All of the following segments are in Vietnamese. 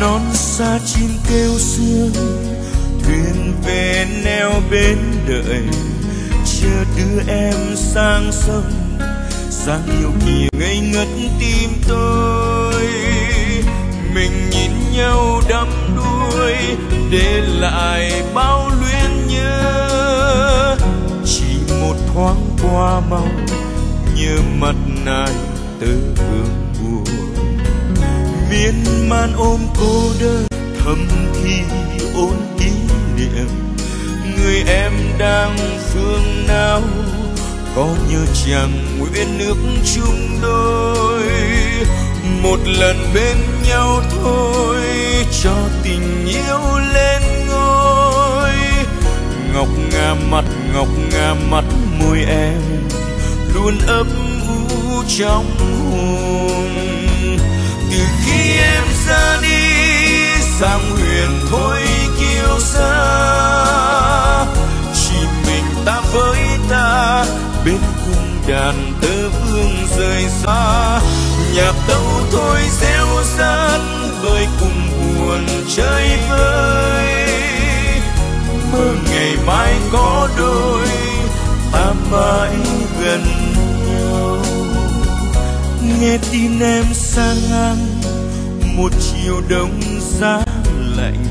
non xa chim kêu sương thuyền về neo bên đợi, chờ đưa em sang sông. Sang nhiều kia ngây ngất tim tôi. Mình nhìn nhau đắm đuối, để lại bao luyến nhớ. Chỉ một thoáng qua mong, nhớ mặt này tớ vương buồn miên man ôm cô đơn, thầm thì ôn kỷ niệm. Người em đang phương nào, có nhớ chàng nguyện nước chung đôi. Một lần bên nhau thôi, cho tình yêu lên ngôi. Ngọc ngà mặt, ngọc ngà mắt, môi em luôn ấp u trong hồn từ khi em ra đi sang huyền thôi kiêu xa chỉ mình ta với ta, bên cung đàn tơ vương rời xa. Nhạc tấu thôi reo rát vơi cùng buồn chơi vơi. Mơ ngày mai có đôi, ta mãi gần nghe tin em sang ngang. Một chiều đông giá lạnh,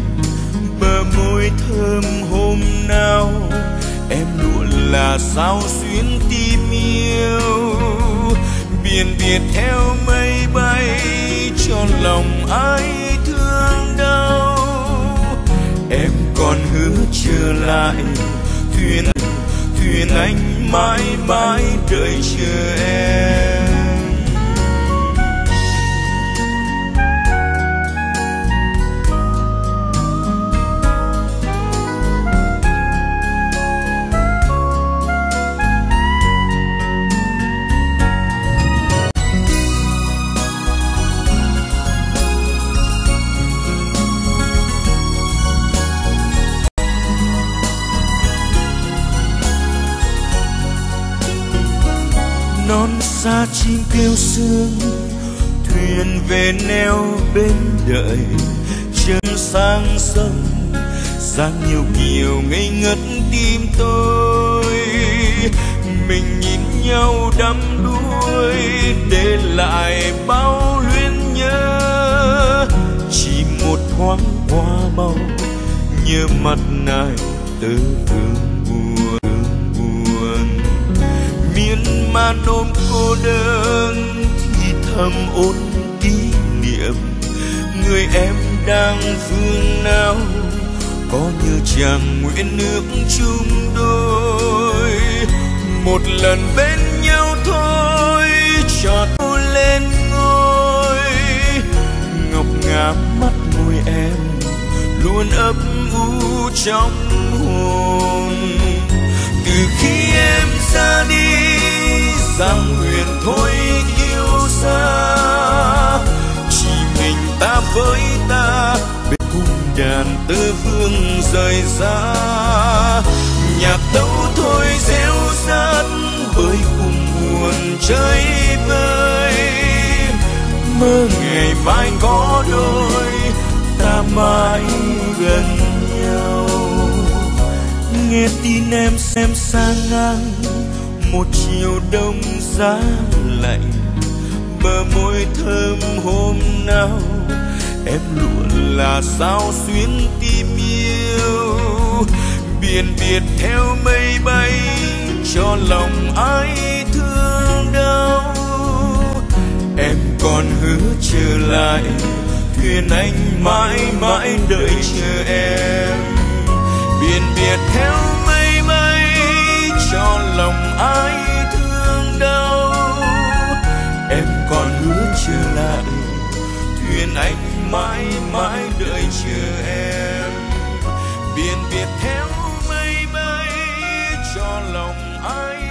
bờ môi thơm hôm nào. Em luôn là sao xuyến tim yêu, biển biệt theo mây bay cho lòng ai thương đau. Em còn hứa trở lại, thuyền thuyền anh mãi mãi đợi chờ em. Non xa chim kêu sương, thuyền về neo bên đợi chân sang sông. Sang nhiều kiều ngây ngất tim tôi, mình nhìn nhau đắm đuối, để lại bao luyến nhớ. Chỉ một thoáng qua mau, nhớ mặt này tớ vương buồn. Nôm cô đơn thì thầm ôn kỷ niệm. Người em đang vương nao, có như chàng nguyện nước chung đôi. Một lần bên nhau thôi cho tôi lên ngôi. Ngọc ngà mắt môi em, luôn ấp u trong hồn từ khi em ra đi giang huyền thôi yêu xa chỉ mình ta với ta, bên cung đàn tư vương rời xa. Nhạc tấu thôi reo rát với cùng buồn chơi vơi. Mơ ngày mai có đôi, ta mãi gần nhau. Nghe tin em xem sang ngang một chiều đông giá lạnh, bờ môi thơm hôm nào em luôn là sao xuyến tim yêu. Biển biệt theo mây bay, cho lòng ai thương đau. Em còn hứa trở lại, thuyền anh mãi mãi đợi chờ em. Biển biệt theo nguyện anh mãi mãi đợi chờ em. Biển biệt theo mây bay cho lòng ai